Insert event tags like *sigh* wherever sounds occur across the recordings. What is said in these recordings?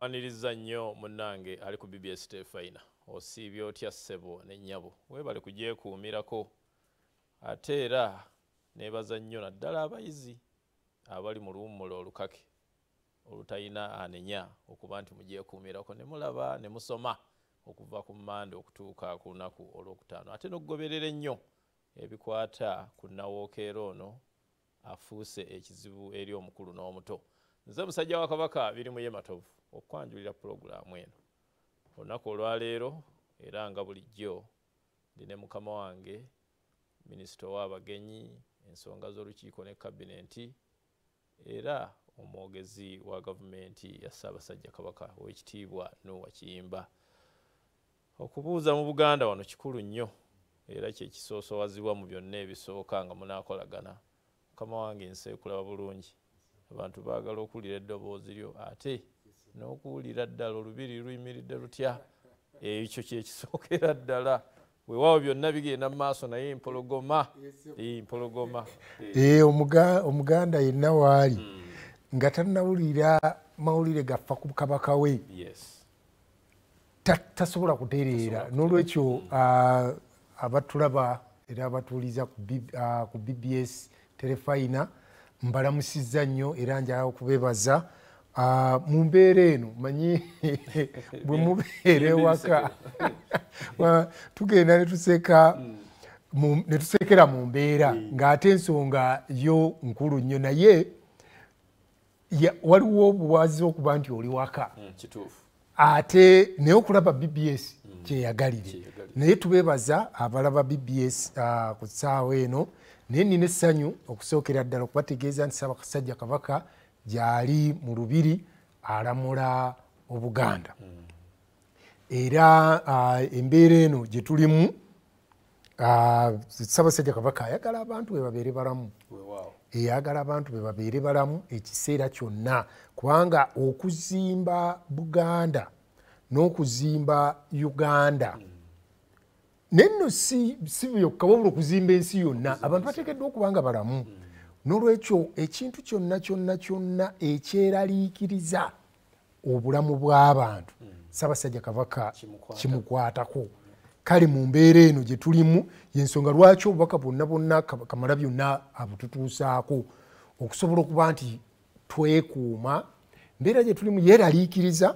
aniriza nnyo munnange ali ku bbs tefayina osiibye otya ssebo nennyabo weebale kugyekuumirako ate era neebaza nnyo naddala abayizi abali mu luwummulo olukake olutalina anenya okuba nti mugyekuumirako ne mulaba ne musoma okuva ku mmande okutuuka ku lunaku olwokutaano. Ate n'okugoberera ennyo ebikwata ku nawookeera ono afuuse ekizibu eri omukulu n'omuto. Nze musajja wa kabaka birimu ye matovu okwanjulira pulogulaamu eno. Olunaku olwaleero era nga bulijjo ndi ne mukama wange minisita ow'abagenyi ensonga z'olukiiko ne kabinenti era omwogezi wa gavumenti ya ssaabasajja kabaka ow'ekitiibwa nuwa kiyimba. Okubuuza mu buganda wano kikulu nnyo era kyekisoosowazibwa mu byonna ebisooka nga munaakolagana mukama wange ensi ekulaba bulungi. Abantu baagala okuwulira eddoboozi lyo ate n'okuwulira ddala olubiri luyimiridde lutya? Ekyo kyekisookera ddala. Weewaawo byonna bigenda mu maaso naye empologoma. Empologoma. Omuganda yenna waali nga tannawulira mawulire gafa ku kabaka we. Tasobola kutereera. N'olwekyo abatulaba era abatuuliza ku bbs terefayina mbalamusizza nnyo era njala okubebaza *laughs* *laughs* mu mbeera eno manyi bwe mubeera ewaka tugenda netuseka netusekera mu mbeera ng'ate ensonga yo nkulu nnyo. Naye waliwo obuwazi okuba nti oli waka. Kituufu. Ate naye okulaba bbs kyeyagalire. Naye tubebaza abalaba bbs ku ssaawa eno naye nina essanyu okusookera ddala okubategeeza nti ssaabakasajja kabaka gyali mu lubiri alamula obuganda. Era embeera eno gye tulimu ssaabasajja kabaka ayagala abantu be babeere balamu. Eyagala abantu be babeere balamu ekiseera kyonna. Kubanga okuzimba buganda n'okuzimba uganda nenno si byokka wabula okuzimba ensi yonna abantu bateekeddwa okuba nga balamu n'olwekyo ekintu kyonna kyonna kyonna ekyeraliikiriza obulamu bw'abantu ssaabasajja kabaka kimukwatako. kale mu mbeera eno gye tulimu yensonga lwaki obubaka bwonna bwonna kamala byonna abututuusaako? Okusobola okuba nti twekuuma mbeera gye tulimu yeraliikiriza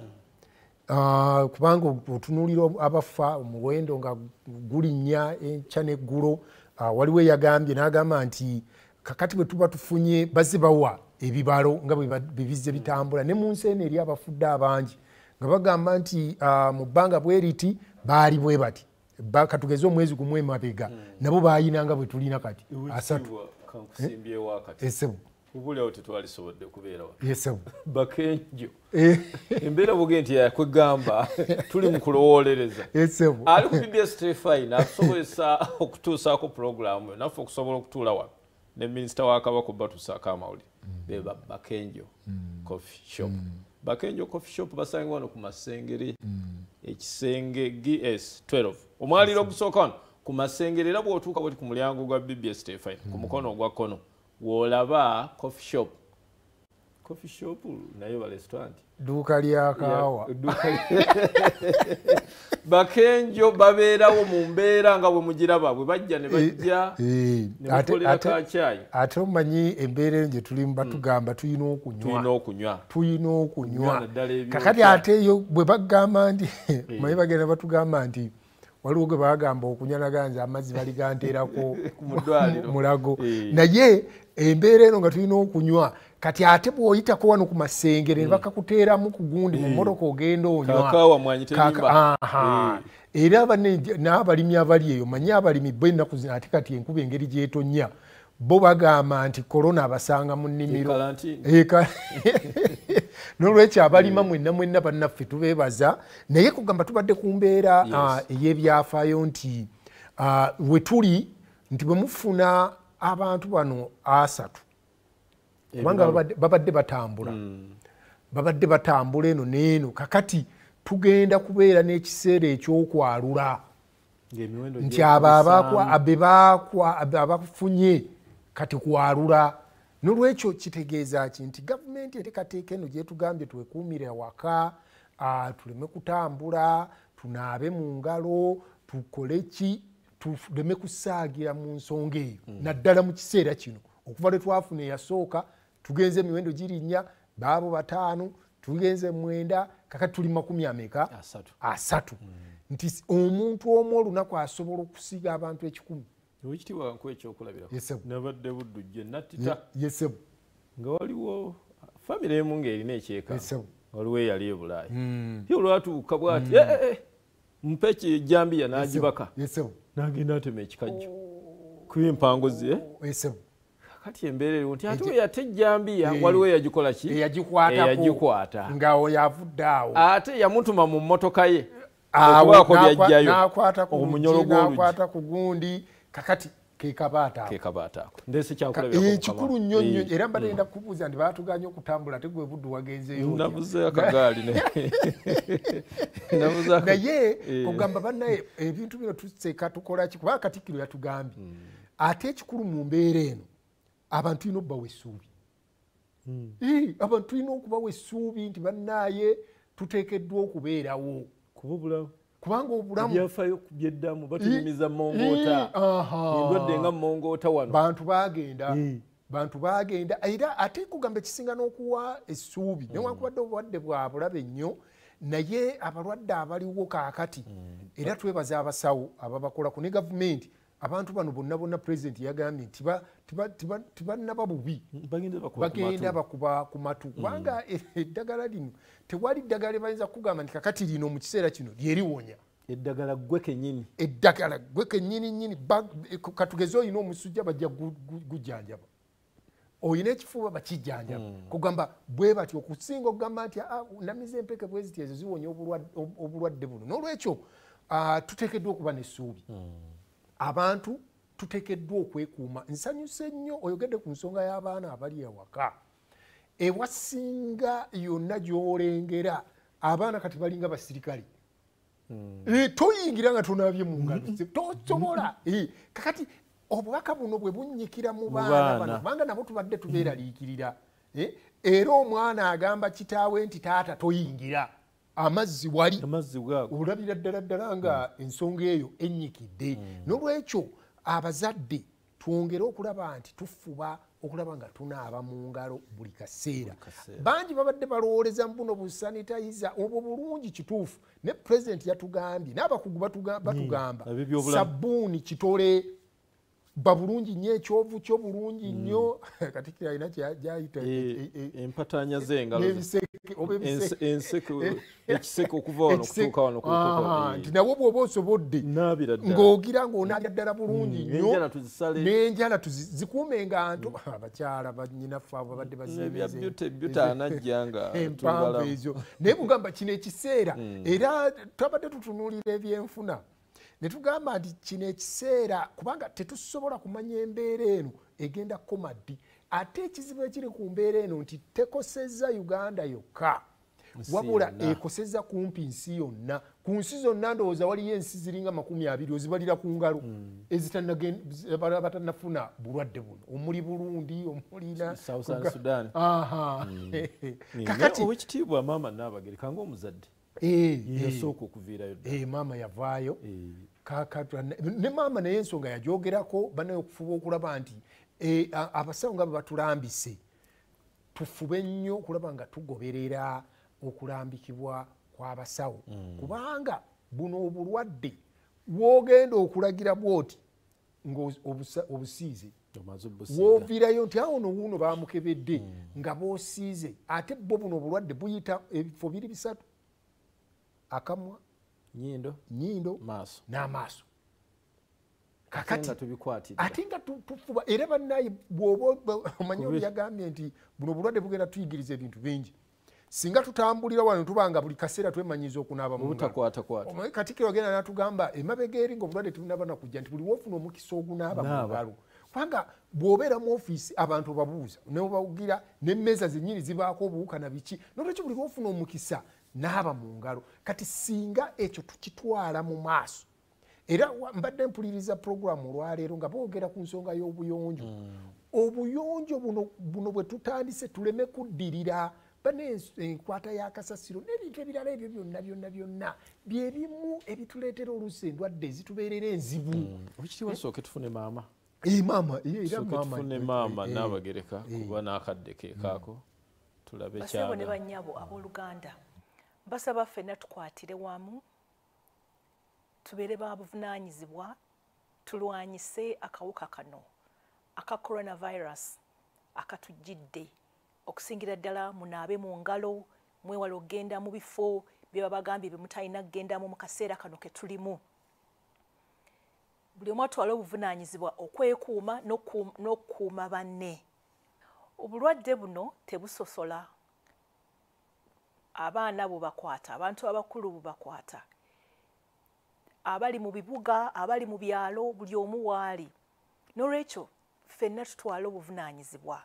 kubanga otunuulira abafa omuwendo nga gulinnya enkya neggulo waliwo eyagambye n'agamba nti kakati bwe tuba tufunye bazze bawa ebibalo nga bebizze bitambula ne mu nsi eno eri abafudde abangi nga bagamba nti mu bbanga bwe riti baali bwe bati. Katugeze omwezi gumu emabega nabo bayinanga bwe tulina kati asatu. esebu ubulyawo tetwalisobodde kubeera yesebu *laughs* bakenjo. *laughs* Embeera buge nti yakwegamba tuli mu kulowolereza. *laughs* Esebu ali ku bbs tefine akusobozesa okutuusaako puroguramu naffe okusobola okutuula wano ne minisita wakabaka batuusaako amawulire beba bakenjo coffee shop. Bakenjo coffee shop basange wano ku masengere ekisenge gs 12 omwaliro ogusooka wano ku masengere era bw'otuuka bweti ku mulyango gwa bbs tefine ku mukono ogwa kkono w'olaba coffee shop coffee shop nayo ba restaurant. Dduuka lya kaawa *laughs* bakenjo babeerawo mu mbeera nga bwe mugiraba bwe bajja ne bajja nemukolera kakyayi ate omanyi embeera eno gye tulimu batugamba tulina okunywa. Tulina okunywa. Kakati ate eyo bwe bagamba nti *laughs* manyi bagenda batugamba nti waliwo gwe bagamba okunywa naganza amazzi bali ganteerako *laughs* mulago naye embeera eno nga tulina okunywa kati ate bw'oyitako wano ku masengere ne bakakuteeramu ku gundi mu motoka ogenda onywa. Era n'abalimi abali eyo manye abalimi bo ennaku zino ate kati enkuba engeri gyetonya bo bagamba nti korona abasanga mu nnimiro. *laughs* N'olwekyo abalima mwenna mwenna bannaffe tubeebaza naye kugamba tubadde ku mbeera ey'ebyafaayo nti we tuli nti bwe mufuna abantu bano asatu. Kubanga babadde batambula. Babadde batambula eno n'eno. Kakati tugenda kubeera n'ekiseera ekyokwalula. Nti abo abafunye kati kwalula. Nolwekyo kitegeeza ki? Nti gavumenti enteekateeka eno gyetugambye twekuumire waka tuleme kutambula tunaabe mu ngalo tukole ki tuleme kusaagira mu nsonga eyo. Naddala mu kiseera kino. Okuva lwe twafuna eyasooka tugenze emiwendo girinnya baabo bataano tugenze mwenda kakati tuli makumi ameka? Asatu. Asatu. Nti omuntu omu olunaku asobola okusiga abantu ekikumi? Owekitiibwa wanku ekyokulabirako? Yesebu. nabadde buddu gye nattita. Yesebu nga waliwo famire emu ng'erina ekyeka. Yesebu. waliwo eyali e bulaayi ye olwatuuka bwati "Eh, eh, eh, mpe kijambiya n'agibaka n'agenda atema ekikajjo. Kuba empango ze. Yesebu kati embeera eriwo nti ate weyate ejambiya waliwo eyagikola ki? eyagikwatako. Eyagikwata. Nga oyo avudde awo. Ate yamutuma mu mmotoka ye. Okubaako byajjayo omunyolo gundi. Kakati kekabaata ako. kekabaata ako. Ndese Eh, kikulu nnyo nnyo. Era mbadde enda kukubuuza nti baatuganye okutambula ate gwe buddu wagenzeyo otya? nabuze akagaali ne- *laughs* nabuze aka- naye *laughs* Eh. ogamba bannaye ebintu bino tuseka tukolaki kuba katikkiro yatugambye ate ekikulu mu mbeera eno abantu tulina okubawa essuubi. Eh, abantu tulina okubawa essuubi nti bannaaye tuteekeddwa okubeerawo. Kuba obulamu kubanga obulamu ebyafaayo byeddamu batunyumiza mongoota endwadde nga mongoota wano. Bantu bagenda Eh. bantu bagenda era ate kugamba ekisinga n'okuwa essuubi newankubadde obulwadde bwa bulabe nnyo naye abalwadde abaliwo kaakati era twebaza abasawo ababakolako ne gavumenti abantu bano bonna bonna pulezidenti yagambye nti tiba- tiba- tiba- tibannaba bubi. Bagenda bakuba ku matu. matu. Kubanga eddagala lino tewali ddagala ebayinza kugamba nti kakati lino mu kiseera kino lyeriwonya eddagala ggwe kennyini. Eddagala gwe kenyini nyini ba- katugeze olina omusujja bajja gu- gu- gujjanjaba. Olina ekifuba bakijjanjaba. Kugamba bwe batyo okusinga okugamba nti "Ah, namiza empeke bwe ziti ezo ziwonya obulwad- ob- obulwadde buno. N'olwekyo ah, tuteekeddwa okuba n'essuubi abantu tuteekeddwa okwekuuma. Nsanyuse nnyo oyogedde ku nsonga y'abaana abali ewaka. Ewasinga yonna gy'olengera abaana kati balinga basirikale. Eh, toyingira nga tonabye mu ngalo. Tosobola. Eh, kakati obubaka buno bwe bunnyikira mu baana bano kubanga nabo tubadde tubeeraliikirira. Eh, era omwana agamba kitaawe nti taata toyingira amazzi wali. Olabira ddala ddala nga ensonga eyo ennyikidde. N'olwekyo abazadde twongere okulaba nti tufuba okulaba nga tunaaba mu ngalo buli kaseera. Bangi babadde balowooleza mu buno busanitayiza obwo bulungi kituufu. Ne pulezidenti yatugambye n'abakugu batuga- batugamba sabbuuni kitole babulungi nnyo ekyovu kyo bulungi nnyo katikiro alina gyayita empataanya z'engalo ze. n'ebiseke oba Ense- ebiseke enseke ekiseke okuva wano okutuuka wano Aha, nti nawo bwoba osobodde ng'ogira ng'onaabya ddala bulungi nnyo tuzisale. N'enjala zikuumenga ntu. Abakyala banyinaffe abo babadde ebya bazibize byute byute anajja nga *laughs* empanvu tubalamu. ezo. Naye mugamba kino ekiseera. Era twabadde tutunuulira ebyenfuna ne tugamba nti kino ekiseera kubanga tetusobola kumanya embeera eno egenda kukoma ddi. Ate ekizibu ekiri ku mbeera eno nti tekosezza uganda yokka. Wabula ekosezza kumpi nsi yonna. Ku nsi zonna ndowooza waliyo ensi ziringa makumi abiri ozibalira ku ngalo zi- abatannafuna bulwadde buno. Omuli burundi omuli na- Southern kuga- Sudan. aha. Naye *laughs* kakati owekitiibwa maama naabagereka ngaomuzadde Eh, eh, yasooka okuviirayo ddala eh, maama yavaayo. Eh, ne maama naye ensonga yagyogerako banaye okufuba okulaba nti a- abasawo nga bwe batulambise tufube nnyo okulaba nga tugoberera okulambikibwa kw'abasawo. Kubanga buno obulwadde wogenda okulagira bwoti obusiiga. woovirayo nti awo nowuuno bamukebedde nga boosiize ate bo buno obulwadde buyita ebifo biri bisatu. Akamwa nyindo. Nyindo. Maaso. N'amaaso. Kakati. nga ate nga tu- tufuba. Era bannaye bwoba omanyi oli yagambye nti buno obulwadde bugenda tuyigiriza ebintu bingi. Singa tutambulira wano tubanga buli kaseera twemanyiza okunaaba katikkiro agenda natugamba emabega eri ngaobulwadde tebunaba nakujja nti buli wofuna omukisa ogunaaba mu Naaba. ngalo. Kubanga bw'obeera mu ofiisi abantu babuuza. Nebawugira nemmeeza zennyini zibaako obuwuka na biki. Nolwekyo buli lwofuna omukisa naaba mu ngalo. Kati singa ekyo tukitwala mu maaso era wa- mbadde mpuliriza puroguramu olwaleero nga boogera ku nsonga y'obuyonjo. Obuyonjo buno buno bwe tutandise tuleme kuddirira bane enkwata y'akasasiro n'ebintu ebirala ebyo byonna byonna byonna byebimu ebituleetera oluusi endwadde ezitubeerera enzibu. Okitiibwa sooke tufune maama. Eh, maama eh, maama tufune eh, maama eh, n'abagereka kuba n'akadde ke kaako tulabe basebo ne bannyabo abooluganda basaba ffenna tukwatire wamu tubeere ba buvunaanyizibwa tulwanyise akawuka kano aka coronavirus akatujjidde okusingira ddala munaabe mu ngalo mwewala okgenda mu bifo bye babagambye bye mutalina kgendamu mu kaseera kano ke tulimu. Buli omu atwale obuvunaanyizibwa okwekuuma n'okukuuma banne. Obulwadde buno tebusosola abaana bubakwata abantu abakulu bubakwata abali mu bibuga abali mu byalo buli omu waali n'olwekyo ffenna tutwale obuvunaanyizibwa.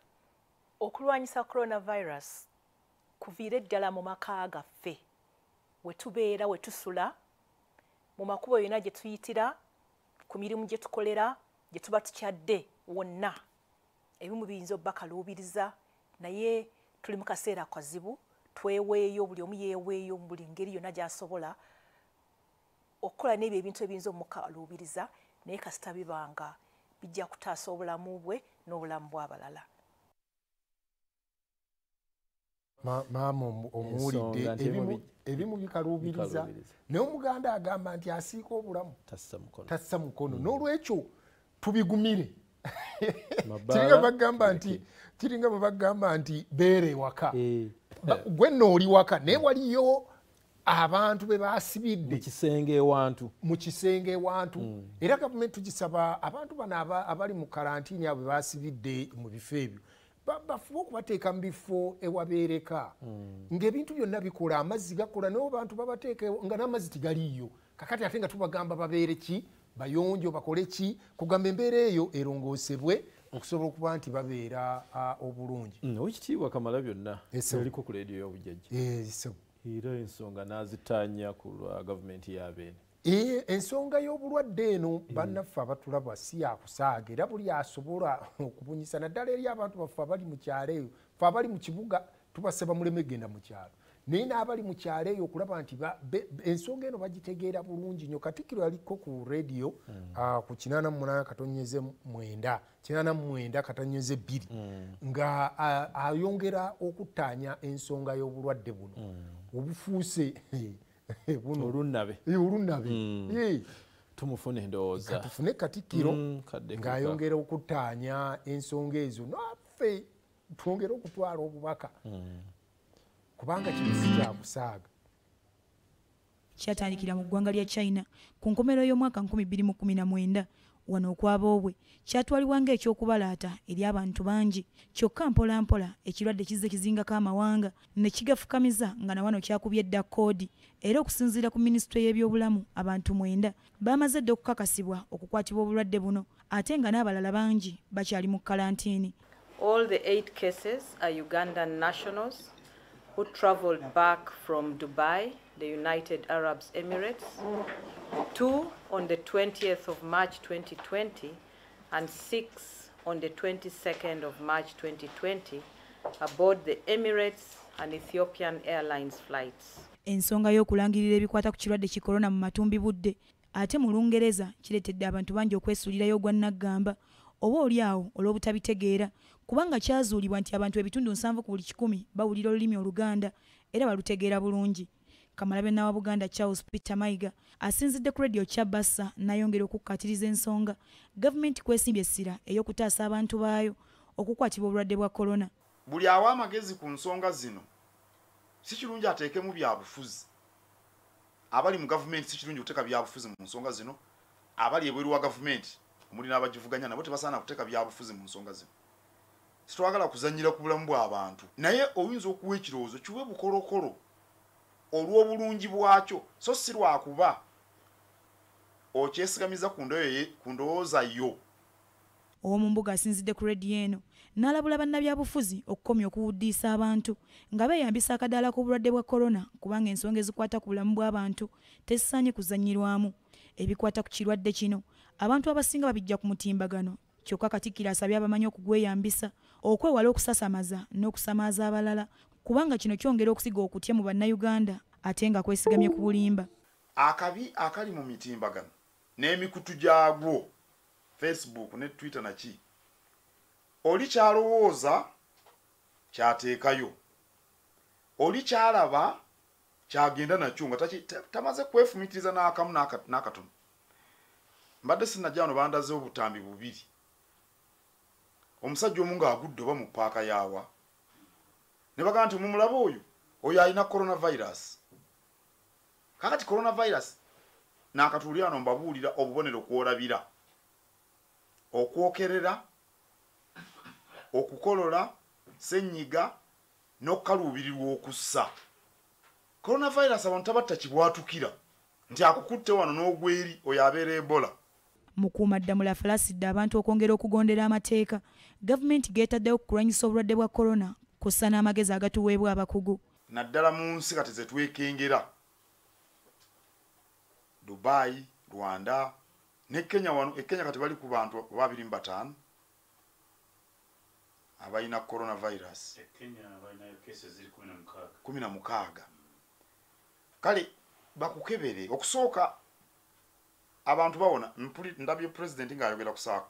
Okulwanyisa coronavirus kuviire ddala mu maka gaffe. We tubeera we tusula mu makubo yonna gye tuyitira ku mirimu gye tukolera gye tuba tukyadde wonna. Ebimu biyinza obbakaluubiriza naye tuli mu kaseera kazibu tweweeyo buli omu yeeweeyo mu buli ngeri yonna gy'asobola okukola n'ebyo ebintu ebiyinza omukaluubiriza naye kasita bibanga bijja kutaasa obulamu bwe n'obulamu bw'abalala. Ma- maama omu- omuwulidde ebimu- bikaluubiriza. naye omuganda agamba nti asiika obulamu. Tassa mukono. Mukono. N'olwekyo tubigumire. Kiringa bagamba nti kiringa bwe bagamba nti beera ewaka. Eh, gwe nno oli waka naye waliyo abantu be basibidde mu kisenge ewantu. Mu kisenge ewantu. Era gavumenti tugisaba abantu bano aba- abali mu kalantiini abo basibidde mu bifo ebyo ba- bafube okubateeka mu bifo ewabeereka. Ng'ebintu byonna bikola amazzi gakola naye abantu babateeka nga n'amazzi tegaliiyo. Kakati ate nga tubagamba babeere ki? Bayonjo bakole ki? Kugamba embeera eyo erongoosebwe okusobola okuba nti babeera obulungi. Mm, owekitiibwa kamala byonna eriko ku leediyo y'obujjajja era ensonga n'azitaanya ku lwa gavumenti y'abeene Eh, ensonga y'obulwadde eno bannaffe abatulaba si yakusaaga era buli asobola okubunyisa naddala eri abantu baffe abali mu kyalo eyo fe abali mu kibuga tubasaba muleme genda mu kyalo naye n'abali mu kyalo eyo okulaba nti ensonga eno bagitegeera bulungi nnyo. Katikkiro yaliko ku rediyo ah, ku 88 katonyeze mwenda 89 katonyeze bbiri nga ah, ayongera okuttaanya ensonga y'obulwadde buno. Obufuuse *laughs* buno. Olunnabe Eh, Eh, tumufune endowooza. Katufune katikkiro Mm, ng'ayongera okutaanya ensonga ezo. Naffe twongere okutwala obubaka kubanga kino si kyakusaaga kyatandikira mu ggwanga lya china. Ku nkomerero y'omwaka 2019 wano okwaboobwe kyatwalibwa ng'ekyokubalaata eri abantu bangi kyokka mpolampola ekirwadde kizze kizingako amawanga ne kigafukamiza nga na wano kyakubye dda koodi era okusinziira ku minisitule y'ebyobulamu abantu mwenda bamaze dda okukakasibwa okukwatibwa obulwadde buno ate nga n'abalala bangi bakyali mu kalantiini All the eight cases are Ugandan nationals who traveled back from Dubai, the United Arab Emirates, two on the 20th of March 2020 and six on the 22nd of March 2020 aboard the Emirates and Ethiopian Airlines flights. ensonga y'okulangirira ebikwata ku kirwadde ki korona mu matumbi budde ate mu lungereza kireetedde abantu bangi okwesuulirayo gwa naggamba oba oli awo olw'obutabitegeera kubanga kyazuulibwa nti abantu ebitundu nsanvu ku buli kikumi bawulira olulimi oluganda era balutegeera bulungi. Kamalabe nawa buganda charles peter mayiga asinzidde ku rediyo kya bassa n'ayongera okukkatiriza ensonga. Gavumenti kwesimbye essira ey'okutaasa abantu baayo okukwatibwa obulwadde bwa korona buli awa amagezi ku nsonga zino si kirungi ateekemu byabufuzi abali mu gavumenti si kirungi kuteeka byabufuzi mu nsonga zino abali ebweru wa gavumenti omuli n'abagivuganya nabo tebasaana kuteeka byabufuzi mu nsonga zino. Sitwagala kuzanyira ku bulamu bw'abantu naye oyinza okuwa ekirowoozo kiwe bukolokolo olw'obulungi bwakyo so si lwakuba okyesigamiza ku ndowooza yo. Ow'omu mbuga asinzidde ku rediyo eno n'alabula bannabyabufuzi okukomya okuwuddiisa abantu nga beeyambisa akadaala k'obulwadde bwa korona kubanga ensonga ezikwata ku bulamu bw'abantu tezisaanye kuzanyirwamu ebikwata ku kirwadde kino abantu abasinga babijja ku mutimbagano. Kyokka katikkiro asabye abamanyi okugweyambisa okwewala okusasamaza n'okusamaaza abalala kubanga kino kyongera okusiga okutya mu bannayuganda ate nga kwesigamye ku bulimba. Akabi akali mu mitimbagano n'emikutu gyagwo facebook ne twitter naki oli kyalowooza kyateekayo. Oli kyalaba kyagenda nakyo nga tamaze kwefumitiriza n'akamu n'aka- n'akatono mbadde sinajja wano bandazeho obutambi bubiri. Omusajja omu ng'agudde oba mu paaka yaawa ne bagamba nti mumulaba oyo oyo alina coronavirus. Kakati coronavirus nakatuuli ano mbabuulira obubonero kwolabira. Okwokerera okukolola senyiga n'okukaluubirirwa okussa coronavirus abantu tabatta kibwatukira. Nti akukutte wano n'ogweri oyo abeera ebola mukuumaddamula falasidde abantu okwongera okugondera amateeka. Gavumenti geetaddewo kukulwanyisa obulwadde bwa korona kussa n'amagezi agatuweebwa abakugu. Naddala mu nsi kati zetwekengera dubai rwanda ne kenya wano ekenya kati bali ku bantu babiri mu bataano abalina coronavirus. Kumi na mukaaga. Kale bakukebere okusooka abantu bawona ndabye pulezidenti ng'ayogera ku saa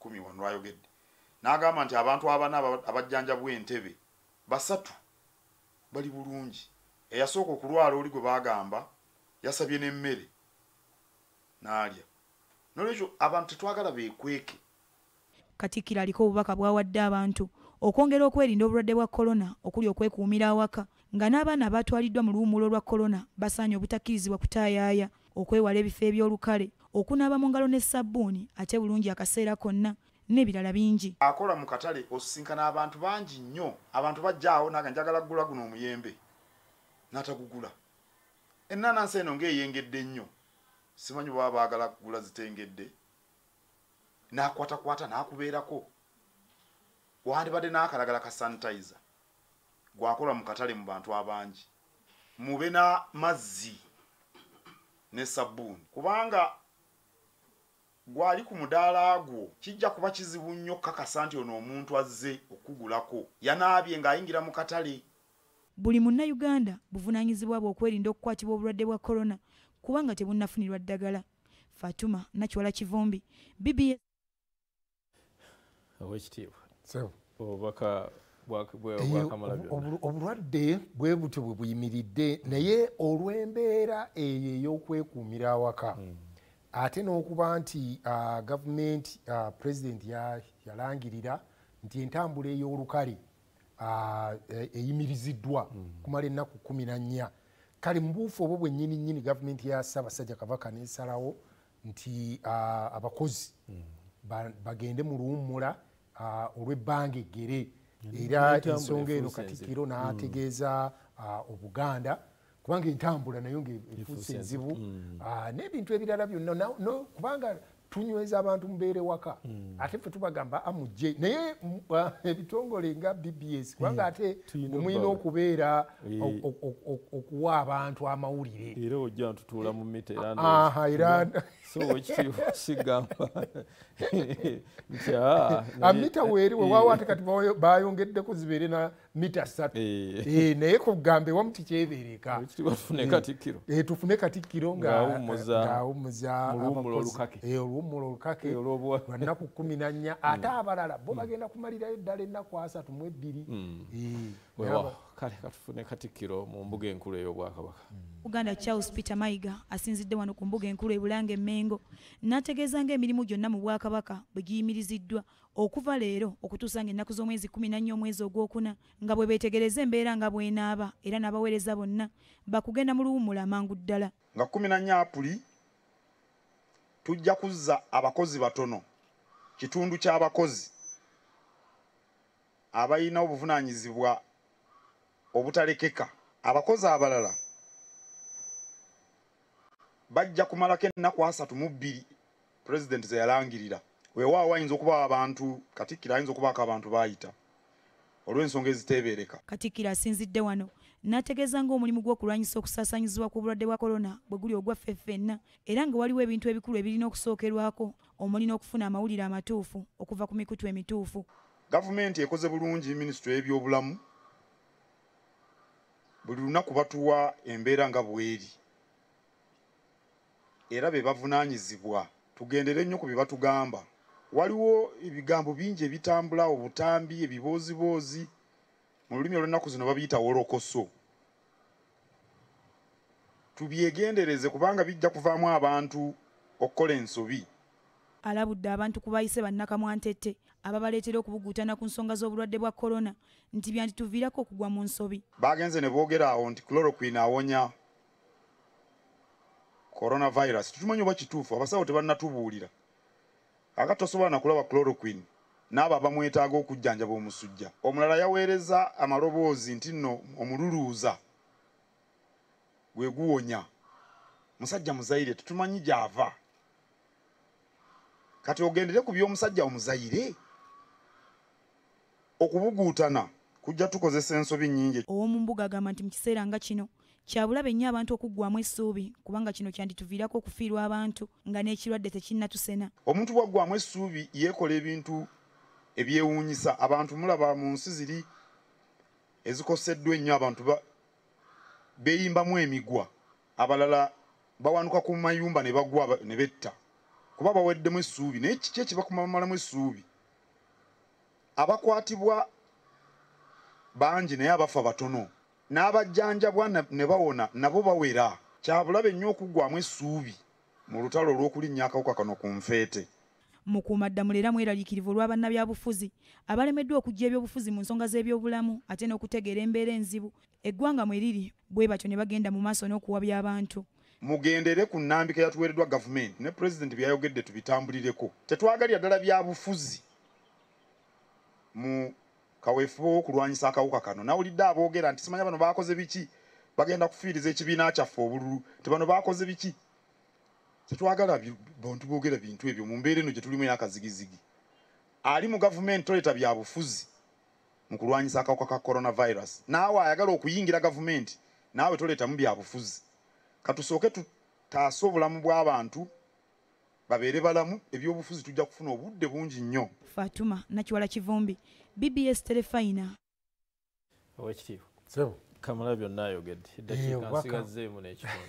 kumi wano lwayogedde n'agamba nti abantu abana aba- abajjanjabwa entebe basatu bali bulungi. Eyasooka okulwala oli gwe bagamba yasabye n'emmere n'alya. Nolwekyo abantu tetwagala beekweke. Katikkiro aliko obubaka bw'awadde abantu. Okwongera okwerinda obulwadde bwa korona okuli okwekuumira awaka nga n'abaana abatwaliddwa mu luwumulo lwa korona basaanye obutakkirizibwa kutaayaaya okwewala ebifo eby'olukale okunaaba mu ngalo ne sabbuuni ate bulungi akaseera konna n'ebirala bingi. Akola mu katale osisinkana abantu bangi nnyo abantu bajjaawo naga njagala kugula guno omuyembe n'atagugula. Ennaanansi eno ng'eyengedde nnyo simanyi baba baagala kugula zitengedde. N'akwatakwata n'akubeerako. Wandibadde n'akalagala ka sanitizer gwakola mu katale mu bantu abangi. Mube n'amazzi ne sabbuuni. Kubanga gwali ku mudaala gwo kijja kuba kizibu nnyo kakasa nti ono omuntu azze okugulako. Yanaabye ng'ayingira mu katale. Buli munnayuganda buvunaanyizibwa bwe okwerinda okukwatibwa obulwadde bwa korona kubanga tebunnafunirwa ddagala. Fatuma nakiwala kivumbi bbs owekitiibwa obubaka obulwadde bwe butyo bwe buyimiridde naye olw'embeera eyo ey'okwekuumira awaka ate n'okuba nti gavumenti pulezidenti ya- yalangirira nti entambula ey'olukale e- eyimiriziddwa kumala ennaku kumi na nnya. Kale mu buufu obwo bwennyini nnyini gavumenti ya ssaabasajja kabaka nesalawo nti abakozi ba- bagende mu luwummula olw'ebbanga eggere era ensonga eno katikkiro n'ategeeza ah, obuganda kubanga entambula nayo ngaefuuse Efuuse enzibu enzibu. Ah, n'ebintu ebirala byonna. Kubanga tunyweza abantu mubeere waka. Ate ffe tubagamba amujje naye mm, ah, ebitongole nga bbs kubanga ate obbawe. okubeera Eh. okuwa abantu amawulire. Era ojja ntutuula mu mita era Aha, era so owekitiibwa sigamba *laughs* nti amita weeri wewaawo ate kati bayo- bayongeddeko zibeere na mita ssatu Eh. *laughs* Eh, naye kugambe wamu tikyebeereka. Owekitiibwa tufune katikkiro Eh, tufune katikkiro nga- Ng'awummuza. ng'awummuza mu luwummulo abakozi. olukake. Oluwummulo olukake. Olw'obuwa- lwa nnaku kumi na nnya *laughs* ate abalala bo bagenda kumalirayo ddala ennaku asatu mu ebbiri. Wewa kale katufune katikkiro mu mbuga enkulu ey'obwakabaka. Uganda charles peter mayiga asinzidde wano ku mbuga enkulu ebulanga emmengo n'ategeeza ng'emirimu gyonna mu bwakabaka bwe giyimiriziddwa okuva leero okutuusa ng'ennaku z'omwezi 14 omwezi ogwokuna nga bwe beetegereza embeera nga bw'enaaba era n'abaweereza bonna bakugenda mu luwummula amangu ddala. Nga kumi na nnya apuli tujja kuzza abakozi batono kitundu ky'abakozi abalina obuvunaanyizibwa obutalekeka abakozi abalala bajja kumalako ennaku asatu mu bbiri pulezidenti ze yalangirira. Weewaawo ayinza okuba abantu katikkiro ayinza okubaako abantu baayita olw'ensonga eziteebereka. Katikkiro asinzidde wano. N'ategeeza ng'omulimu gw'okulwanyisa okusaasaanyizibwa kw'obulwadde bwa korona bwe guli ogwaffe ffenna era nga waliwo ebintu ebikulu ebirina okusookerwako omuli n'okufuna amawulire amatuufu okuva ku mikutu emituufu. Gavumenti ekoze bulungi minisitule y'ebyobulamu buli lunaku batuwa embeera nga bweri. Era be bavunaanyizibwa. Tugendere nnyo ku bye batugamba. Waliwo ebigambo bingi ebitambula obutambi ebibooziboozi. Mu lulimi olw'ennaku zino babiyita wolokoso. Tubyegendereze kubanga bijja kuvaamu abantu okukola ensobi. Alabudde abantu ku bayise bannakamwantette ababaleetera okubuguutana ku nsonga z'obulwadde bwa korona nti byandituviirako okugwa mu nsobi. Bagenze ne boogera awo nti chloroquine awonya coronavirus. Tukimanyi oba kituufu abasawo tebannatubuulira. Aka tosobola nakulaba chloroquine n'abo abamwetaaga okujjanjaba omusujja. Omulala yaweereza amaloboozi nti nno omululuuza gwe guwonya. Musajja muzaire tetumanyi gy'ava. Kati ogendere ku by'omusajja omuzaire okubuguutana kujja tukozesa ensobi nnyingi. Ow'omu mbuga agamba nti mu kiseera nga kino kyabulabe nnyo abantu okuggwamu essuubi kubanga kino kyandituviirako okufiirwa abantu nga n'ekirwadde tekinnatusena omuntu bwaggwamu essuubi yeekola ebintu ebyewuunyisa. Abantu mulaba mu nsi ziri ezikoseddwa ennyo abantu ba- beeyimbamu emigwa. Abalala bawanuka ku mayumba ne bagwa ba- ne betta. Kuba baweddemu essuubi naye kiki ekibamalamu essuubi abakwatibwa bangi naye abafa batono n'abajjanjabwa na- ne bawona nabo bawera. Kyabulabe nnyo okuggwamu essuubi mu lutalo olw'okulinnya akawuka kano ku nfeete. Mukuumaddamula era mweraliikirivu olw'abannabyabufuzi abalemeddwa okujja ebyobufuzi mu nsonga z'ebyobulamu ate n'okutegeera embeera enzibu eggwanga mwe riri bwe batyo ne bagenda mu maaso n'okuwabya abantu mugendere ku nnambika yatuweereddwa gavumenti ne pulezidenti byayogedde tubitambulireko tetwagalya ddala byabufuzi mu kaweefube w'okulwanyisa akawuka kano. Nawulidde aboogera nti simanya bano baakoze biki? Bagenda kufiiriza ekibiina kyaffe obululu. Ti bano baakoze biki? Tetwagala bantu boogera bintu ebyo mu mbeera eno gye tulimu eyakazigizigi. Ali mu gavumenti toleeta byabufuzi mu kulwanyisa akawuka ka coronavirus. Naawe ayagala okuyingira gavumenti naawe toleetamu byabufuzi katusooke tutaase obulamu bw'abantu babeere balamu ebyobufuzi tujja kufuna obudde bungi nnyo. Fatuma nakiwala kivumbi. Bbs terefayina owekitiibwa kamala byonna ayogedde. Eh, eddakiika nsigazeemu n'ekitundu.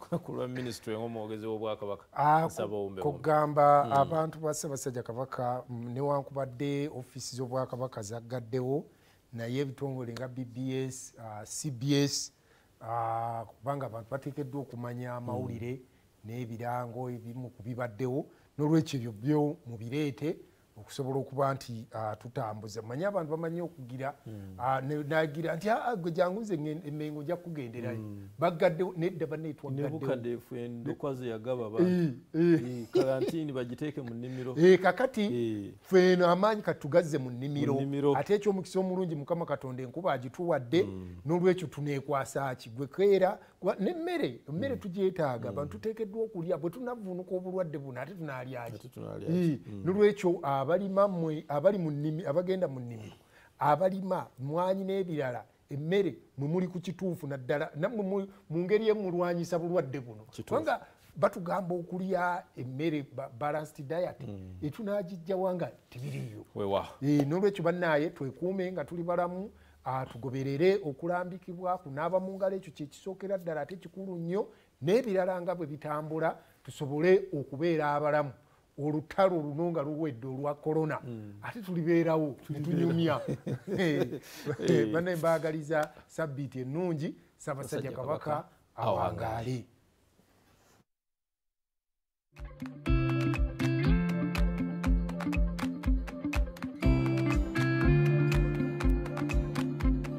*laughs* Ku lwa minisitule ng'omwogezi w'obwakabaka Ah, kugamba abantu ba ssaabasajja kabaka mm, newankubadde ofiisi z'obwakabaka zaggaddewo naye ebitongole nga bbs ah, cbs ah, kubanga abantu bateekeddwa okumanya amawulire n'ebirango ebimu ku bibaddewo n'olwekyo ebyo byo mubireete okusobola okuba nti tutambuza manye abantu bamanyi okugira ne- nagira nti "Ah, gwe jangu nze nge- emengo nja kugenderayo. Baggaddewo nedda banetwaggaddewo nebukadeefu endokwa ze yagaba abantu karantini bagiteeke mu nnimiro. Kakati feno amaanyi katugazze mu nnimiro. Mu nnimiro. ate ekyomukisa omulungi mukama katonda enkuba agituwadde n'olwekyo tuneekwasa ki? Gwe keera gwa- n'emmere emmere tugyetaaga abantu tuteekeddwa okulya bwe tunavuunuka obulwadde buno ate tunalyaki Ate tunaalya Eh, n'olwekyo abalima mmwe abali mu nnimi abagenda mu nnimiro abalima mwanyi n'ebirala emmere mwe muli ku kituufu naddala nammwe mu- ngeri emulwanyisa bulwadde buno. Kubanga batugamba okulya emmere ba- balanced diet etunagijjawa nga Eh, n'olwekyo bannaaye twekuume nga tuli balamu tugoberere okulambikibwa kunaaba mu ngalo ekyo kyekisookera ddala ate kikulu nnyo n'ebirala nga bwe bitambula tusobole okubeera abalamu. Olutalo luno nga luwedde olwa korona ate tulibeerawo netunyumya. Banne mbaagaliza sabbiiti ennungi ssaabasajja kabaka. awangaale